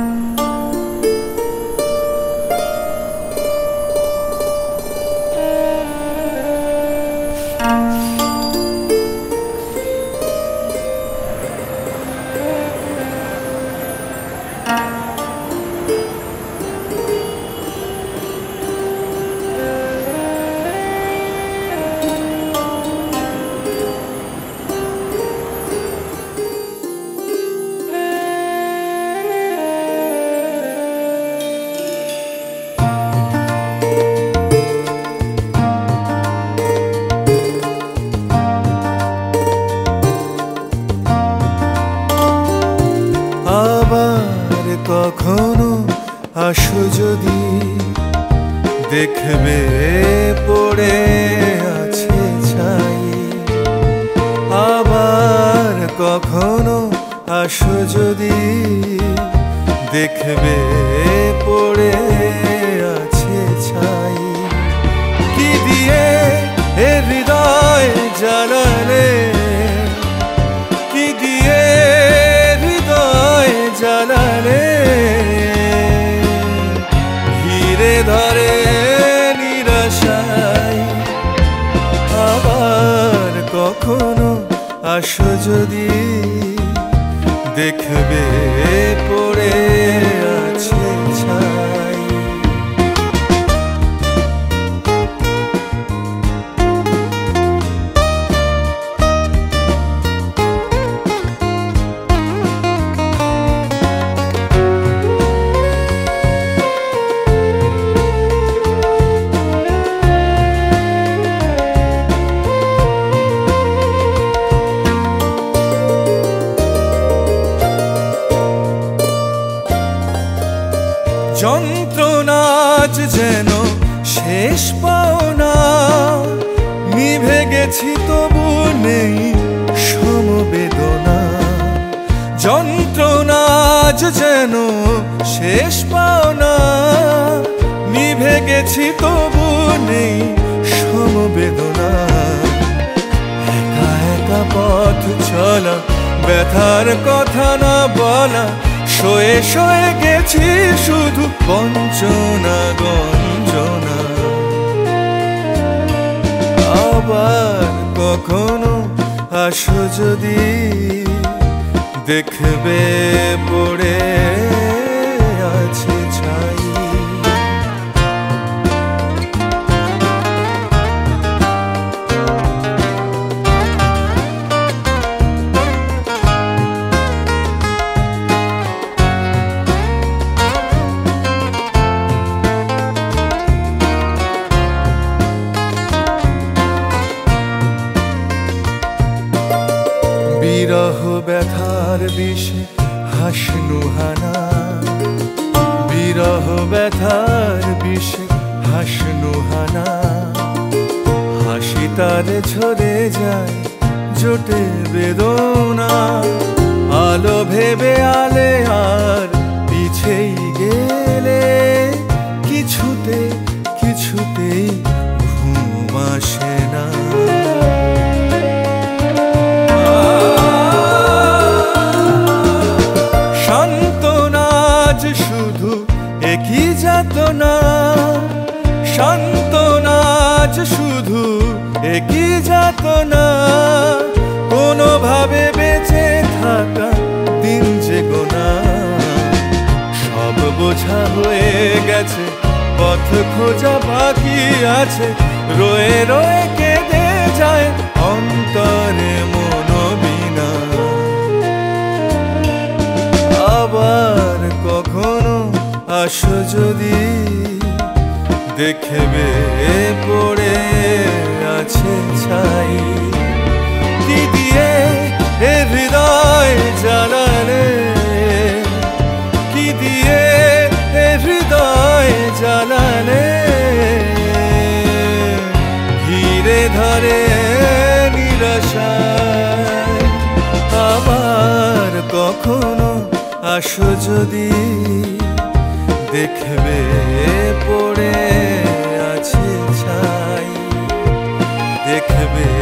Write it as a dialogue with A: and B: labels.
A: Música পড়ে আছে ছাই। আবার কখনো আসো যদি, দেখবে পড়ে আছে ছাই। কি দিয়ে হৃদয় জ্বালালে আসো যদি দেখবে পড়ে আছে যন্ত্রণাজ যেন শেষ পাওনা। নিভে গেছি তবু নেই সমবেদনা। যন্ত্রণাজ যেন শেষ পাওনা। নিভে গেছি তবু নেই সমবেদনা। একা একা পথ চলা, ব্যথার কথা না বলা শোয়ে শোয়ে গেছি শুধু বঞ্চনা গঞ্জনা। আবার কখনো আসো যদি দেখবে পড়ে। বিরহ ব্যথার বিষে হাসনু হানা। বিরহ ব্যথার বিষে হাসনু হানা। হাসি তার ঝরে যায়, জোটে বেদনা। আলো ভেবে আলে আর পিছেই গেলে একই যাতনা, কোনোভাবে বেঁচে থাকা দিন যে গোনা। সব বোঝা হয়ে গেছে, পথ খোঁজা বাকি আছে। রয়ে রয়ে কেঁদে যায় অন্তরে মনোবিনা। আবার কখনো আসো যদি, দেখবে পড়ে আছে ছাই কি দিয়ে এ হৃদয় জ্বালালে কি দিয়ে এ হৃদয় জ্বালালে ঘিরে ধরে নিরাশায়। কখনো আসো যদি দেখবে পড়ে। দেখবে